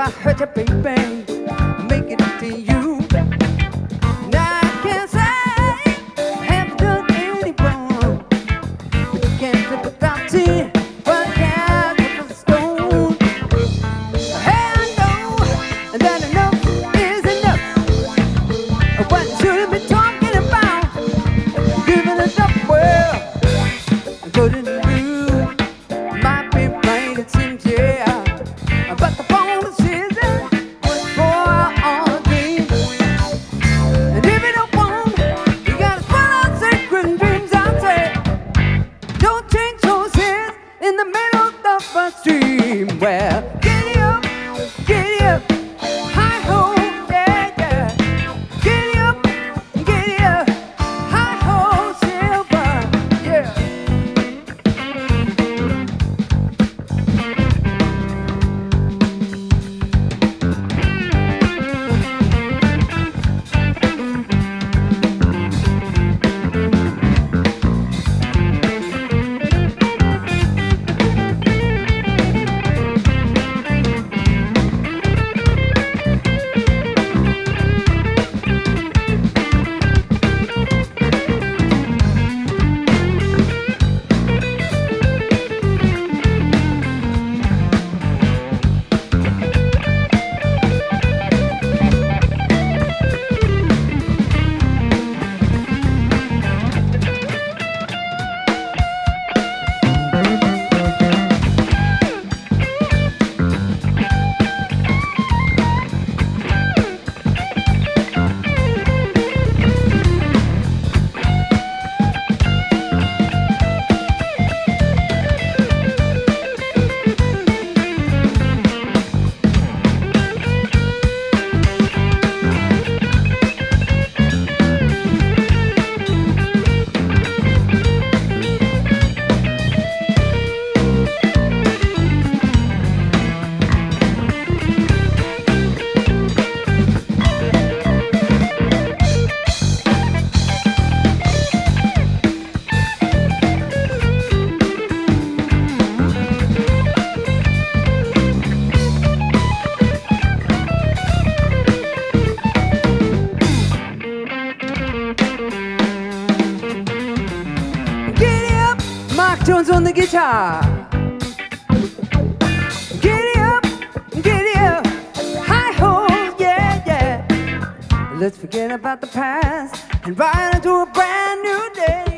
I hurt you, baby, make it to you. in the middle of a stream where Johns on the guitar. Giddy up, giddy up, high ho, yeah, yeah. Let's forget about the past and ride into a brand new day.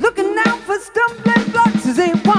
Looking out for stumbling blocks as they walk.